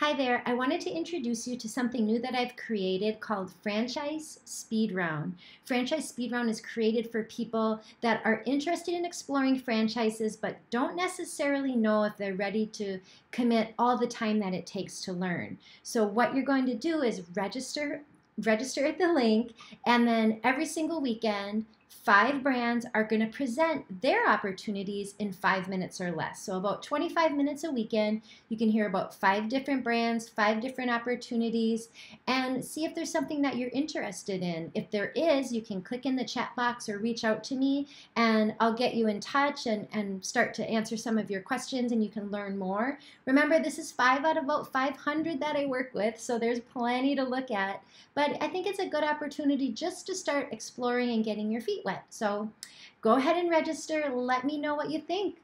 Hi there. I wanted to introduce you to something new that I've created called Franchise Speed Round. Franchise Speed Round is created for people that are interested in exploring franchises but don't necessarily know if they're ready to commit all the time that it takes to learn. So what you're going to do is register register at the link and then every single weekend five brands are going to present their opportunities in five minutes or less. So, about 25 minutes a weekend, you can hear about five different brands, five different opportunities, and see if there's something that you're interested in. If there is, you can click in the chat box or reach out to me, and I'll get you in touch and, and start to answer some of your questions, and you can learn more. Remember, this is five out of about 500 that I work with, so there's plenty to look at. But I think it's a good opportunity just to start exploring and getting your feet wet. So go ahead and register. Let me know what you think.